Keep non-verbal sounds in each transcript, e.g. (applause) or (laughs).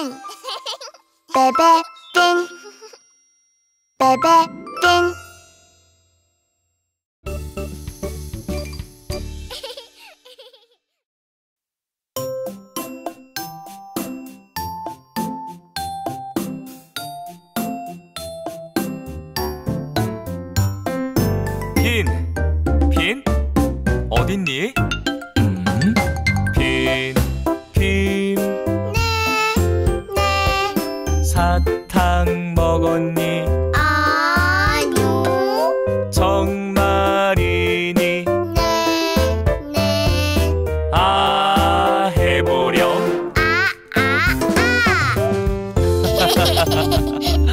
베베 띵 베베 띵 빈, 빈, 어딨니? 먹었니? 아뇨 정말이니? 네, 네 아, 해보렴. 아, 아,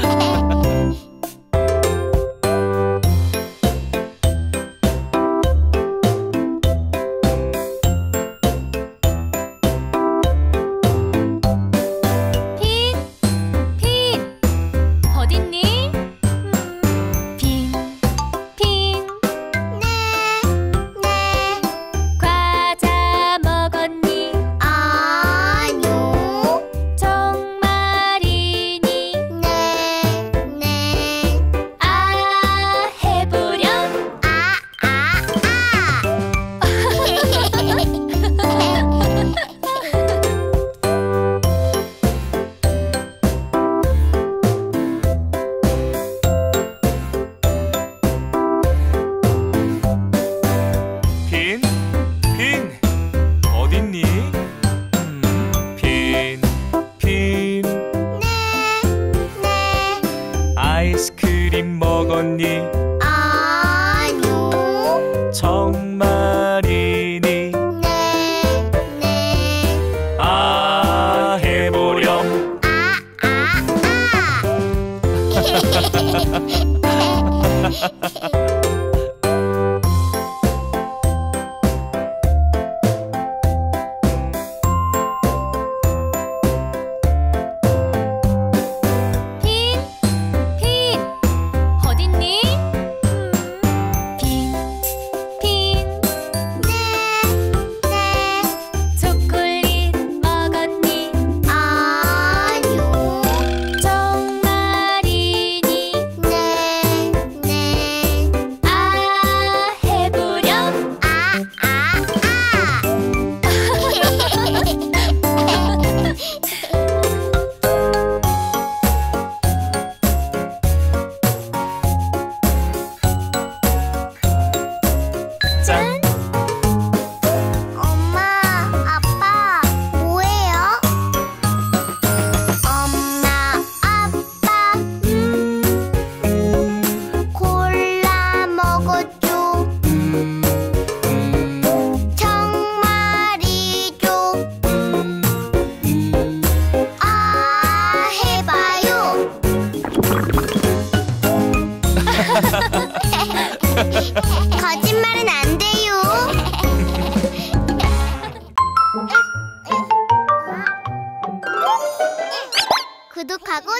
아. (laughs) 아이스크림 먹었니? 아뇨 정말이니? 네, 네 아, 해보렴. 핀, (laughs) 거짓말은 안 돼요. (laughs) 구독하고